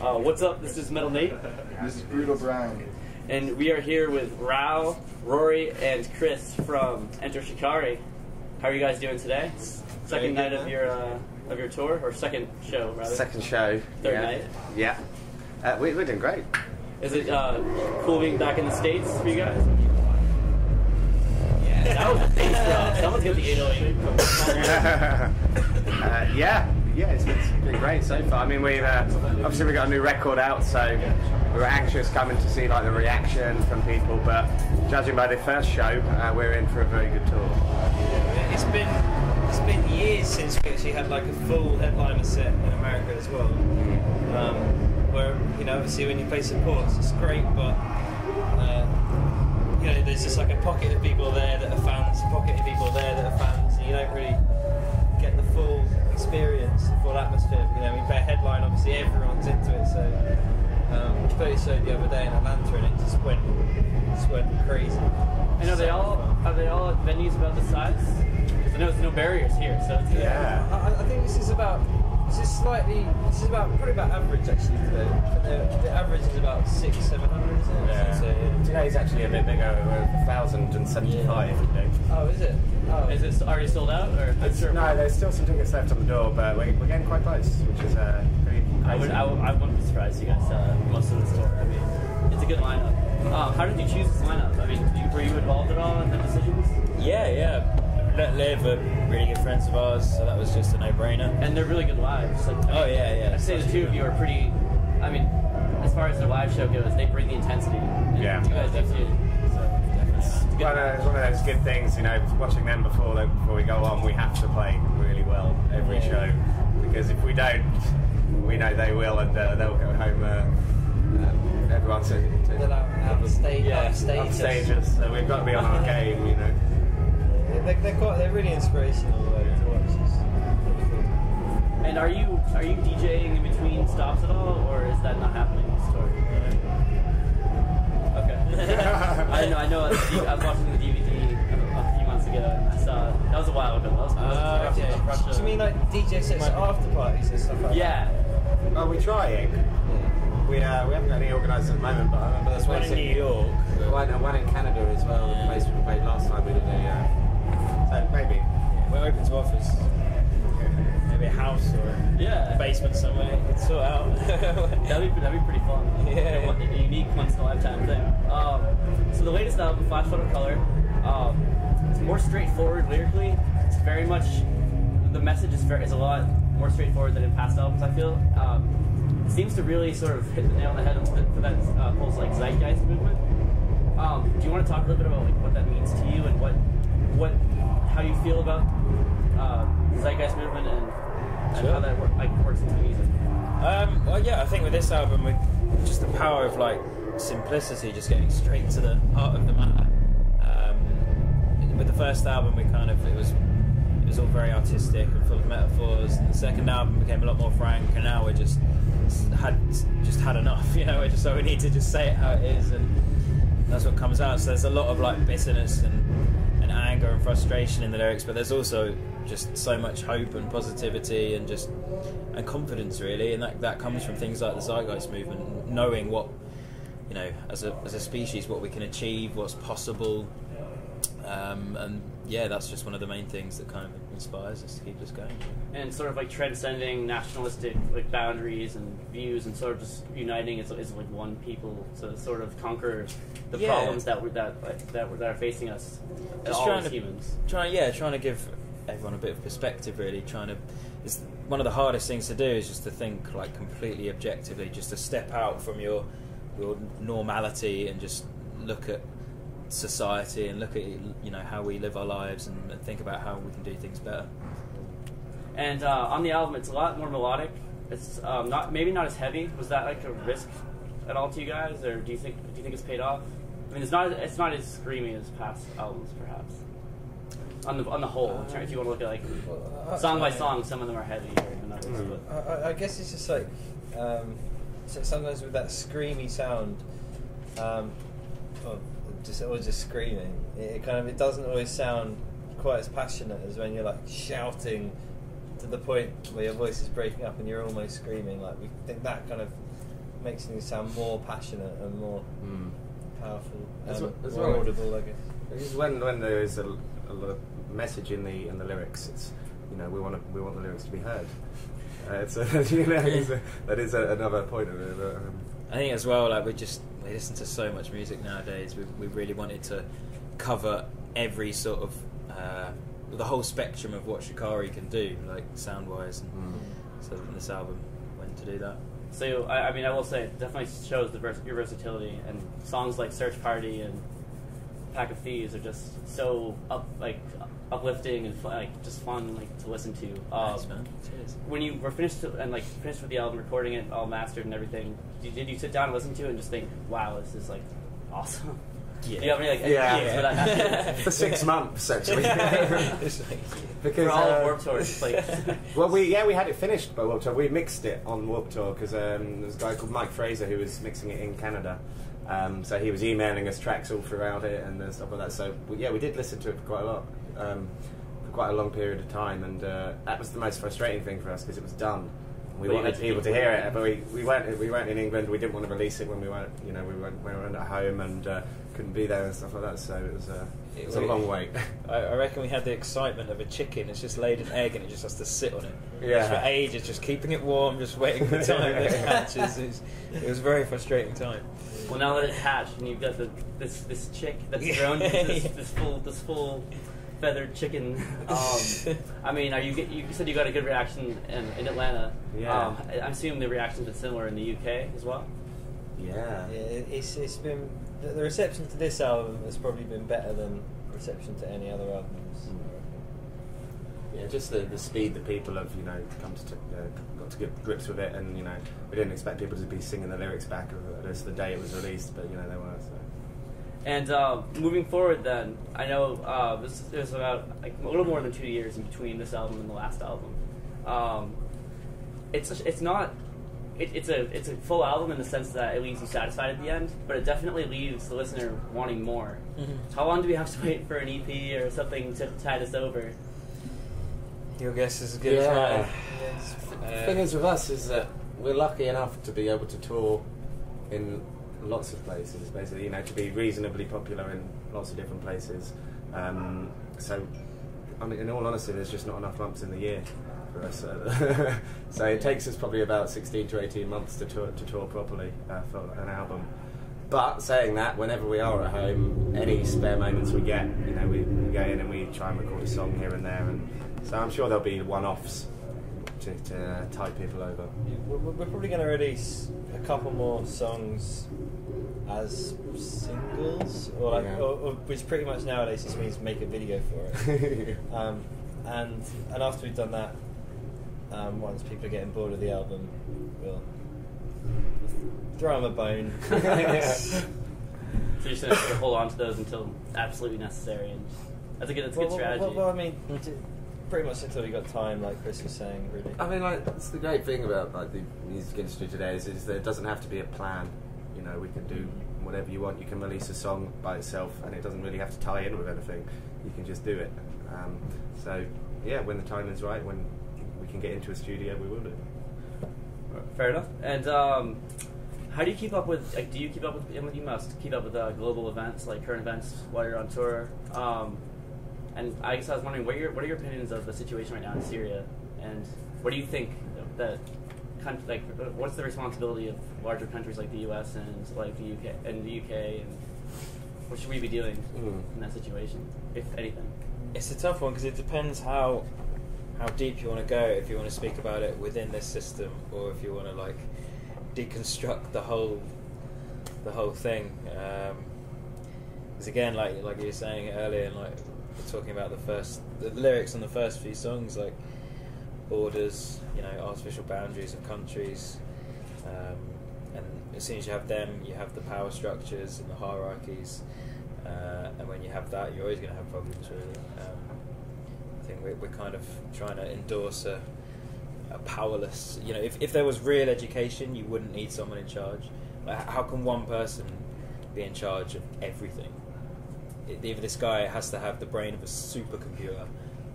Uh, what's up? This is Metal Nate, This is Brutal Brian. and we are here with Rou, Rory, and Chris from Enter Shikari. How are you guys doing today? Second night of your uh, of your tour, or second show rather? Second show. Third yeah. night. Yeah. Uh, we, we're doing great. Is it uh, cool being back in the states for you guys? That was a bass drop. Someone's got the 808. great so far. I mean, we've uh, obviously we got a new record out, so we were anxious coming to see like the reaction from people. But judging by the first show, uh, we're in for a very good tour. It's been it's been years since we actually had like a full headliner set in America as well. Um, where you know, obviously when you play supports, it's great, but uh, you know, there's just like a pocket of people there that obviously everyone's into it, so. Um, we played a show the other day in Atlanta and it just went, just went crazy. And are they all are they all at venues about the size? Because I know there's no barriers here, so it's Yeah. I, I think this is about this is slightly this is about probably about average actually today. The, the average is about six seven hundred, isn't? So, yeah. Today's actually a bit bigger. We're thousand and seventy-five. Oh, is it? Oh, Is it already sold out, or I'm sure? No, there's still some tickets left on the door, but we're, we're getting quite close, which is uh, pretty I would, I, would, I wouldn't be surprised if you guys sell out most of the store. I mean, it's a good lineup. Um, how did you choose this lineup? I mean, you- were you involved at all in the decisions? Yeah, yeah. Letlive are really good friends of ours, so that was just a no-brainer. And they're really good lives. Like, Oh, yeah, yeah. I'd say the two of you are pretty. I mean, as far as their live show goes, they bring the intensity. Yeah. you guys do too. So it's. Well, uh, it's one of those good things, you know, watching them before they, before we go on, we have to play really well every Yeah. show because if we don't, we know they will, and uh, they'll go home. Uh, uh, everyone's to, to They're out, out stage, Yeah, out stage. on stages, so we've got to be on our game, you know. They're, they're quite, they're really inspirational uh, to watch. It's. And are you are you DJing in between stops at all, or is that not happening in the story? Okay. I know. I know. I was watching the DVD a few months ago, and I saw that was a while ago. That was, that was Uh, okay. Do you mean like DJ sets after parties and stuff like that? Yeah. Are we trying? We, uh, we haven't got any organised at the moment, but I remember there's One in New York. One, one in Canada as well, the place we played last time we did a. Uh, so maybe. We're open to offers. Maybe a house or a Yeah. basement somewhere you could sort out. That'd be, that'd be pretty fun. Yeah. One- A unique once in a lifetime thing. Um, so the latest album, Flash Flood of Colour, um, it's more straightforward lyrically. It's very much the message is very, is a lot more straightforward than in past albums. I feel um, it seems to really sort of hit the nail on the head for that uh, whole like zeitgeist movement. Um, do you want to talk a little bit about like what that means to you and what what how you feel about uh, the zeitgeist movement and, and how that work, like works into music? Um, well, yeah, I think with this album, with just the power of like simplicity, just getting straight to the heart of the matter. Um, with the first album, we kind of it was was all very artistic and full of metaphors. And the second album became a lot more frank, and now we're just had just had enough. You know, we're just so we need to just say it how it is, and that's what comes out. So there's a lot of like bitterness and and anger and frustration in the lyrics, but there's also just so much hope and positivity and just and confidence really, and that that comes from things like the Zeitgeist movement, knowing what you know as a as a species what we can achieve, what's possible, um, and yeah, that's just one of the main things that kind of inspires us to keep us going. and sort of like transcending nationalistic like boundaries and views and sort of just uniting as, as like one people to sort of conquer the Yeah. problems that were that that were that are facing us Just all trying as to- humans. trying yeah trying to give everyone a bit of perspective really trying to it's one of the hardest things to do is just to think like completely objectively just to step out from your your normality and just look at society and look at you know how we live our lives and, and think about how we can do things better And uh, on the album, it's a lot more melodic. It's um, not maybe not as heavy. Was that like a risk at all to you guys, or do you think do you think it's paid off? I mean, it's not it's not as screamy as past albums, perhaps. On the on the whole, if you want to look at like song by song, some of them are heavier than others. But I, I- I guess it's just like um, sometimes with that screamy sound, um, or just or just screaming, it, it kind of it doesn't always sound quite as passionate as when you're like shouting to the point where your voice is breaking up and you're almost screaming. Like we think that kind of makes things sound more passionate and more Mm. powerful As as more well. audible, I guess. Because when when there is a, a lot of message in the in the lyrics, it's you know we want to, we want the lyrics to be heard. Uh, it's a, you know, it's a, that is a, another point of it. Um, I think as well, like we just we listen to so much music nowadays. We, we really wanted to cover every sort of uh, the whole spectrum of what Shikari can do, like sound wise. And Mm. So this album went to do that. So I, I mean, I will say, it definitely shows the vers- your versatility, and songs like "Search Party" and "Pack of Thieves" are just so up, like uplifting and fun, like just fun, like to listen to. Um, Thanks, man. Cheers. When you were finished to, and like finished with the album, recording it, all mastered and everything, did, did you sit down and listen to it and just think, "Wow, this is like awesome"? Do you have any like Yeah. ideas for that for six months actually. It's like- because for all uh, of Warped Tour, it's like Well, we yeah we had it finished by Warped Tour. We mixed it on Warped Tour because um, there's a guy called Mike Fraser who was mixing it in Canada. Um, so he was emailing us tracks all throughout it and uh, stuff like that. So yeah, we did listen to it for quite a lot, um, for quite a long period of time, and uh, that was the most frustrating thing for us because it was done. We But wanted people to hear it. but we, we weren't we weren't in England. We didn't want to release it when we weren't you know we weren't we weren't at home and uh, couldn't be there and stuff like that. So it was uh, it was a long wait. I, I reckon we had the excitement of a chicken. It's just laid an egg and it just has to sit on it. Yeah. Just for ages, just keeping it warm, just waiting for time that it hatches. It was, it was a very frustrating time. Well, now that it's hatched and you've got the, this this chick that's grown into this, this full this full feathered chicken. Um, I mean, are you get, you said you got a good reaction in, in Atlanta. Yeah. Um, I, I assume the reaction's been similar in the UK as well. yeah. Yeah, it- it's it's been the, the reception to this album has probably been better than reception to any other albums. Yeah, just the, the speed that people have, you know, come to uh, got to get grips with it, and you know, we didn't expect people to be singing the lyrics back of this the day it was released, but you know they were. So. And uh, moving forward, then I know uh, this there's about like a little more than two years in between this album and the last album. Um, it's it's not it, it's a it's a full album in the sense that it leaves you satisfied at the end, but it definitely leaves the listener wanting more. How long do we have to wait for an EP or something to tie this over? Your guess is as good as Yeah. mine. The Uh, thing is with us is that we're lucky enough to be able to tour in lots of places. Basically, you know, to be reasonably popular in lots of different places. Um, so, I mean, in all honesty, there's just not enough months in the year for us. Uh, so it takes us probably about 16 to 18 months to tour to tour properly uh, for an album. But saying that, whenever we are at home, any spare moments we get, you know, we, we go in and we try and record a song here and there, and so I'm sure there'll be one-offs to, to uh, tide people over. We're, we're probably going to release a couple more songs as singles, or like, Yeah. or, or, which pretty much nowadays just means make a video for it. um, and and after we've done that, um, once people are getting bored of the album, we'll throw them a bone. So you're just gonna sort of hold on to those until absolutely necessary, and that's a good that's a good well, well, strategy. well, well, I mean, t- pretty much until we got time, like Chris was saying, really. I mean, like that's the great thing about like the music industry today is, is that it doesn't have to be a plan. You know, we can do whatever you want. You can release a song by itself, and it doesn't really have to tie in with anything. You can just do it. Um, so, yeah, when the time is right, when we can get into a studio, we will do. Fair enough. And um, how do you keep up with? Like, do you keep up with? You must keep up with uh, global events, like current events, while you're on tour. Um, and I guess I was wondering, what are your what are your opinions of the situation right now in Syria, and what do you think that, coun- like, what's the responsibility of larger countries like the U.S. and like the UK and the UK, and what should we be doing Mm. in that situation, if anything? It's a tough one because it depends how how deep you want to go. If you want to speak about it within this system, or if you want to like deconstruct the whole the whole thing. Because again, like like you were saying earlier, and like talking about the first the lyrics on the first few songs, like borders, you know, artificial boundaries of countries. Um, and as soon as you have them, you have the power structures and the hierarchies. Uh, and when you have that, you're always going to have problems, really. Um, I think we're, we're kind of trying to endorse a, a powerless. You know, if, if there was real education, you wouldn't need someone in charge. Like, how can one person be in charge of everything? It, either this guy has to have the brain of a supercomputer,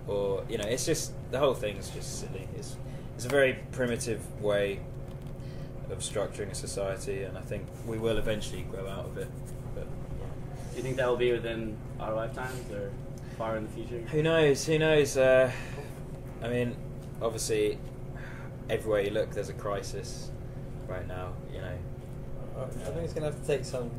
or you know, it's just the whole thing is just silly. It's it's a very primitive way of structuring a society, and I think we will eventually grow out of it. But Do you think that will be within our lifetimes or far in the future? who knows? Who knows? Uh, I mean, obviously, everywhere you look, there's a crisis right now. You know, I think it's going to have to take some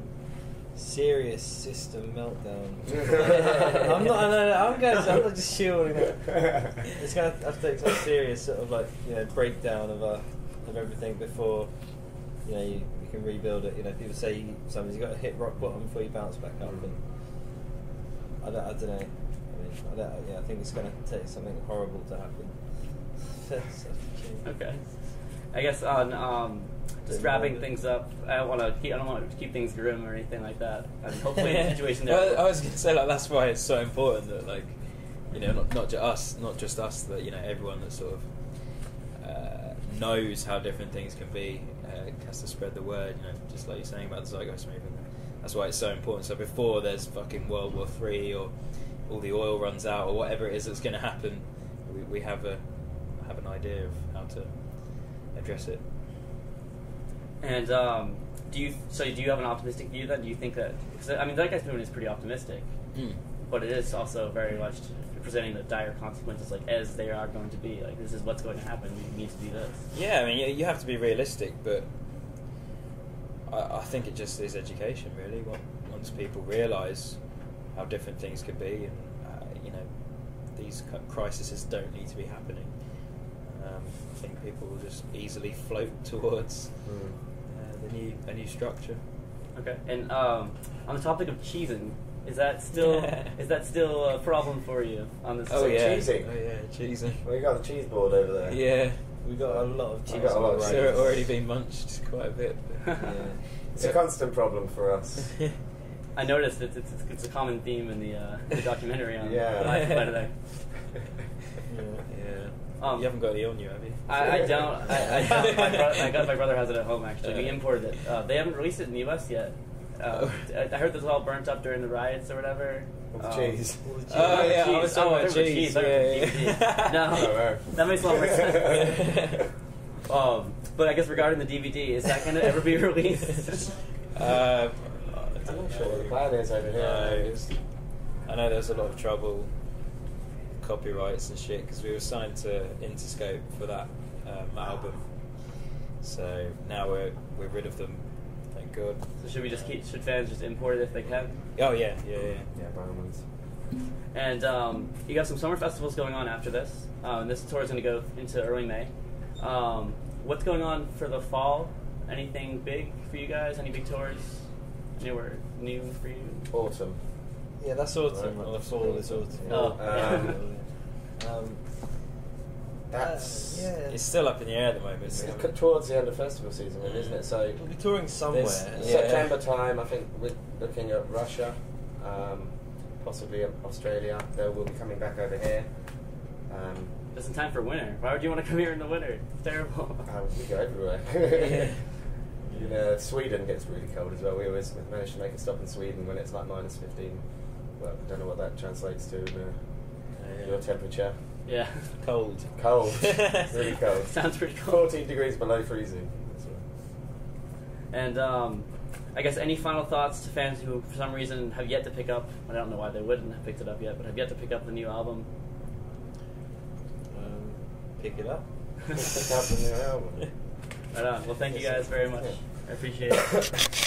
serious system meltdown. I'm not. No, no, I'm going. To, I'm not just shielding it. It's going to have to take some serious sort of like you know breakdown of uh, of everything before you know you, you can rebuild it. You know, people say you, sometimes you got to hit rock bottom before you bounce back up. And I don't. I don't know. I mean, I don't. Yeah, I think it's going to take something horrible to happen. That's such a shame. Okay. I guess on um, just wrapping things up. I don't want to keep. I don't want to keep things grim or anything like that. And hopefully, the situation there. Well, I was going to say like that's why it's so important that like you know not not just us, not just us, that you know everyone that sort of uh, knows how different things can be uh, has to spread the word. You know, just like you're saying about the zeitgeist movement. That's why it's so important. So before there's fucking World War Three or all the oil runs out or whatever it is that's going to happen, we, we have a have an idea of how to address it. And um, do you? So do you have an optimistic view then? Do you think that? Cause, I mean, the Zeitgeist movement is pretty optimistic, but it is also very much presenting the dire consequences, like as they are going to be. Like this is what's going to happen. We need to do this. Yeah, I mean, you, you have to be realistic, but I, I think it just is education, really. Once- Once people realise how different things could be, and uh, you know, these crises don't need to be happening. Um, I think people will just easily float towards Mm. uh, the new a new structure. Okay. And um, on the topic of cheesing, is that still is that still a problem for you on this? Oh So yeah, cheesing. oh yeah, cheesing. Well, you got the cheese board over there. Yeah, We got a lot of We cheese. got a lot of on cheese. it's already been munched quite a bit. Yeah. It's a constant problem for us. I noticed it's, it's, it's a common theme in the, uh, the documentary on Yeah. Life of Planet X. Yeah. Yeah. Um, you haven't got any on you, have you? I, I don't. I, I don't. My, bro- I got my brother has it at home actually. We imported it. Uh, they haven't released it in the U.S. yet. Uh, Oh. I I heard this was all burnt up during the riots or whatever. With the Um, cheese. Oh yeah, I was talking Oh, about I remember cheese. cheese. Yeah, yeah. No, Oh, that makes a lot more sense. um, but I guess regarding the DVD, is that going to ever be released? Uh, I'm not sure what the plan is over No, here. it's- I know there's a lot of trouble, copyrights and shit, because we were signed to Interscope for that um, album. So now we're we're rid of them, thank God. so should we just keep? Should fans just import it if they can? Oh yeah, yeah, yeah. Yeah, brown ones. And um, you got some summer festivals going on after this. Uh, and this tour is going to go into early May. Um, what's going on for the fall? Anything big for you guys? Any big tours? Newer, new for you? Autumn. Yeah, that's autumn. Right. Or the fall is autumn. Oh. Um, That's. uh, yeah. It's still up in the air at the moment. It's so- towards the end of festival season, really, isn't it? So we'll be touring somewhere. There's- Yeah. September time, I think we're looking at Russia, um, possibly Australia. They will be coming back over here. Um, Just in time for winter. Why would you want to come here in the winter? It's terrible. uh, we go everywhere. You know, Sweden gets really cold as well. We always manage to make a stop in Sweden when it's like minus 15. Well, I don't know what that translates to in uh, Yeah. your temperature. yeah. Cold. Cold. really cold. Sounds pretty cool. 14 degrees below freezing. That's right. And um, I guess any final thoughts to fans who, for some reason, have yet to pick up? I don't know why they wouldn't have picked it up yet, but have yet to pick up the new album. Um, pick it up. Pick up the new album. Right on. Well, thank you guys very much. I appreciate it.